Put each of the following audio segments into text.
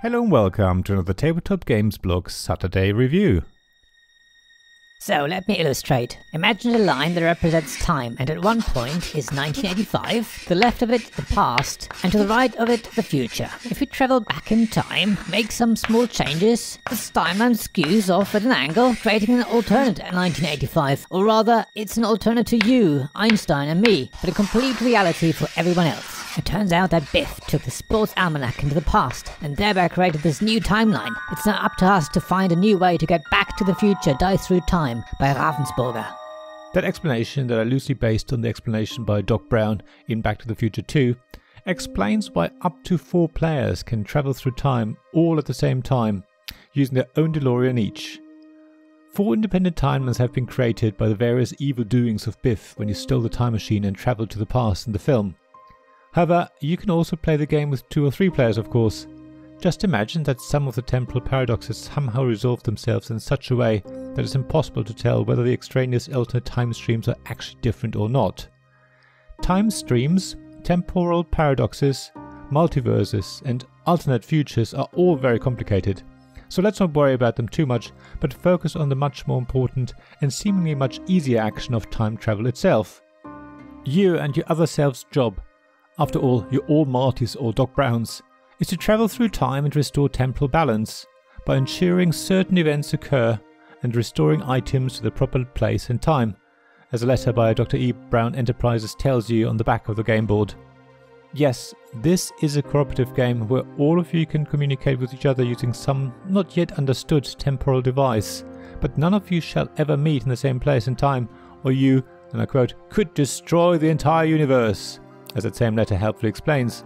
Hello and welcome to another Tabletop Games Blog Saturday review. So let me illustrate. Imagine a line that represents time, and at one point is 1985, to the left of it the past, and to the right of it the future. If we travel back in time, make some small changes, this timeline skews off at an angle, creating an alternate 1985. Or rather, it's an alternate to you, Einstein, and me, but a complete reality for everyone else. It turns out that Biff took the sports almanac into the past and thereby created this new timeline. It's now up to us to find a new way to get back to the future, Dice Through Time by Ravensburger. That explanation that I loosely based on the explanation by Doc Brown in Back to the Future 2 explains why up to four players can travel through time all at the same time, using their own DeLorean each. Four independent timelines have been created by the various evil doings of Biff when he stole the time machine and travelled to the past in the film. However, you can also play the game with two or three players, of course. Just imagine that some of the temporal paradoxes somehow resolve themselves in such a way that it's impossible to tell whether the extraneous alternate time streams are actually different or not. Time streams, temporal paradoxes, multiverses, and alternate futures are all very complicated. So let's not worry about them too much, but focus on the much more important and seemingly much easier action of time travel itself. You and your other self's job after all, you're all Martys or Doc Browns, is to travel through time and restore temporal balance by ensuring certain events occur and restoring items to the proper place and time, as a letter by Dr. E. Brown Enterprises tells you on the back of the game board. Yes, this is a cooperative game where all of you can communicate with each other using some not yet understood temporal device, but none of you shall ever meet in the same place and time, or you, and I quote, could destroy the entire universe as that same letter helpfully explains.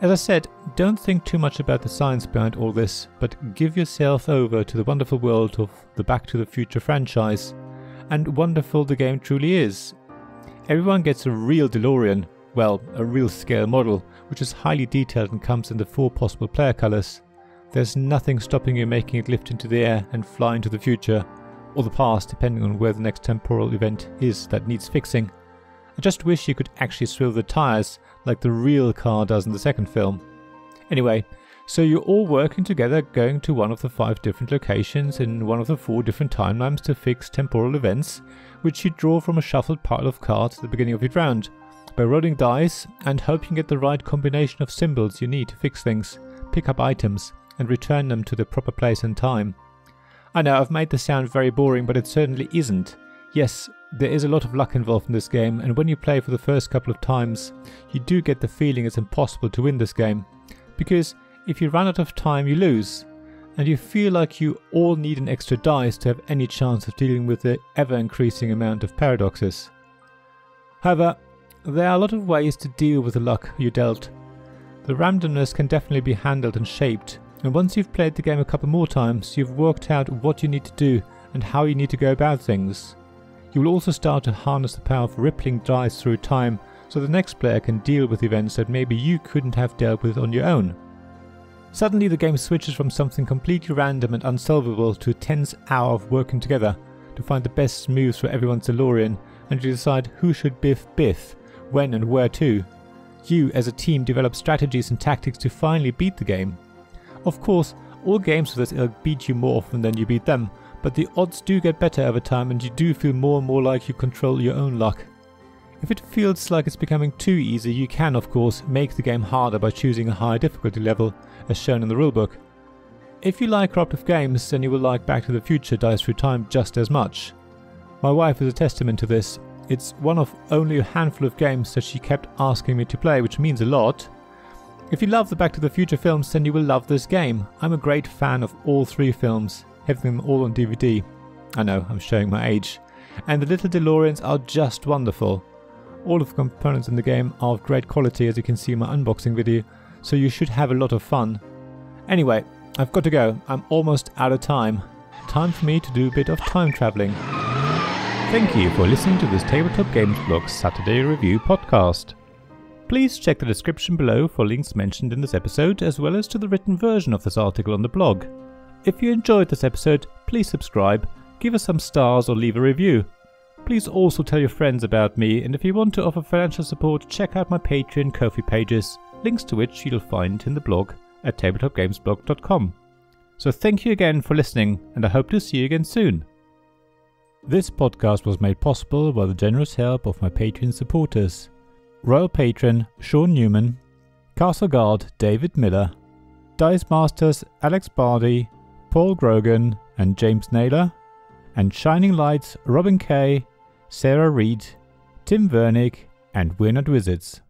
As I said, don't think too much about the science behind all this, but give yourself over to the wonderful world of the Back to the Future franchise. And wonderful the game truly is. Everyone gets a real DeLorean, well, a real scale model, which is highly detailed and comes in the four possible player colours. There's nothing stopping you making it lift into the air and fly into the future, or the past, depending on where the next temporal event is that needs fixing. I just wish you could actually swivel the tyres like the real car does in the second film. Anyway, so you're all working together going to one of the five different locations in one of the four different timelines to fix temporal events, which you draw from a shuffled pile of cards at the beginning of each round. By rolling dice and hoping you get the right combination of symbols you need to fix things, pick up items, and return them to the proper place and time. I know I've made this sound very boring, but it certainly isn't. Yes, there is a lot of luck involved in this game, and when you play for the first couple of times, you do get the feeling it's impossible to win this game. Because if you run out of time, you lose, and you feel like you all need an extra dice to have any chance of dealing with the ever increasing amount of paradoxes. However, there are a lot of ways to deal with the luck you dealt. The randomness can definitely be handled and shaped, and once you've played the game a couple more times, you've worked out what you need to do and how you need to go about things. You will also start to harness the power of rippling dice through time so the next player can deal with events that maybe you couldn't have dealt with on your own. Suddenly the game switches from something completely random and unsolvable to a tense hour of working together to find the best moves for everyone's DeLorean and to decide who should biff biff, when and where to. You as a team develop strategies and tactics to finally beat the game. Of course, all games of this ilk beat you more often than you beat them, but the odds do get better over time and you do feel more and more like you control your own luck. If it feels like it's becoming too easy, you can, of course, make the game harder by choosing a higher difficulty level, as shown in the rulebook. If you like cooperative games, then you will like Back to the Future Dice Through Time just as much. My wife is a testament to this. It's one of only a handful of games that she kept asking me to play, which means a lot. If you love the Back to the Future films, then you will love this game. I'm a great fan of all three films, having them all on DVD. I know, I'm showing my age. And the little DeLoreans are just wonderful. All of the components in the game are of great quality as you can see in my unboxing video, so you should have a lot of fun. Anyway, I've got to go, I'm almost out of time. Time for me to do a bit of time travelling. Thank you for listening to this Tabletop Games Blog Saturday Review podcast. Please check the description below for links mentioned in this episode as well as to the written version of this article on the blog. If you enjoyed this episode, please subscribe, give us some stars, or leave a review. Please also tell your friends about me, and if you want to offer financial support, check out my Patreon Ko-fi pages, links to which you'll find in the blog at tabletopgamesblog.com. So thank you again for listening, and I hope to see you again soon. This podcast was made possible by the generous help of my Patreon supporters Royal Patron Sean Newman, Castle Guard David Miller, Dice Masters Alex Bardi, Paul Grogan, and James Naylor, and Shining Lights Robin Kay, Sarah Reed, Tim Vernick, and We're Not Wizards.